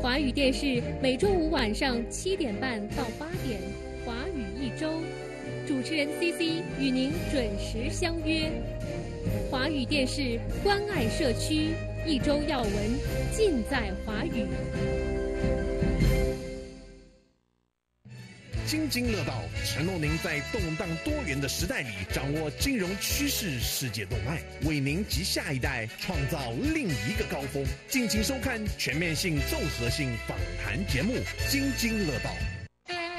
华语电视每周五晚上七点半到八点，华语一周，主持人 CC 与您准时相约。华语电视关爱社区，一周要闻尽在华语。津津乐道，承诺您在动荡多元的时代里掌握金融趋势、世界动脉，为您及下一代创造另一个高峰。敬请收看全面性、综合性访谈节目《津津乐道》。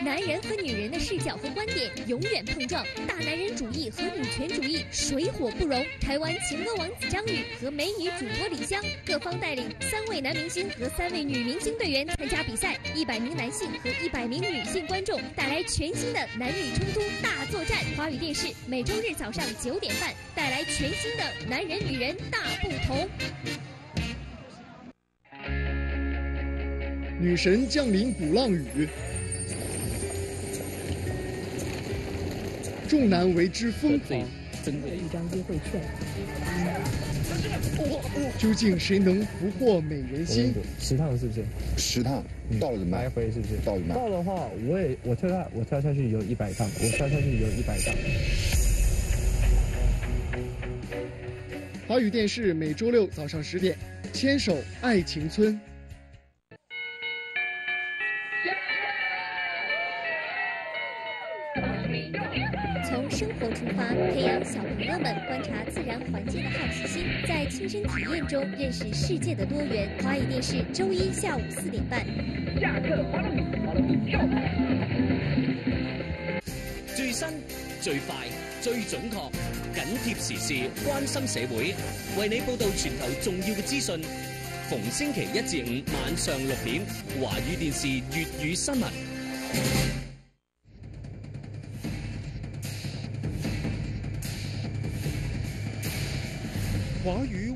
男人和女人的视角和观点永远碰撞，大男人主义和女权主义水火不容。台湾情歌王子张宇和美女主播李湘，各方带领三位男明星和三位女明星队员参加比赛，一百名男性和一百名女性观众带来全新的男女冲突大作战。华语电视每周日早上九点半带来全新的男人女人大不同。女神降临鼓浪屿。众男为之疯狂，珍贵一张优惠券。究竟谁能俘获美人心？十趟是不是？十趟，到了怎么办？来回是不是？到了怎么办？到的话，我也我跳下我跳下去有一百趟，我跳下去有一百趟。华语电视每周六早上十点，《牵手爱情村》。亲身体验中认识世界的多元。华语电视周一下午四点半。下课华龙华龙跳最新、最快、最准确，紧贴时事，关心社会，为你报道全球重要嘅资讯。逢星期一至五晚上六点，华语电视粤语新闻。华语。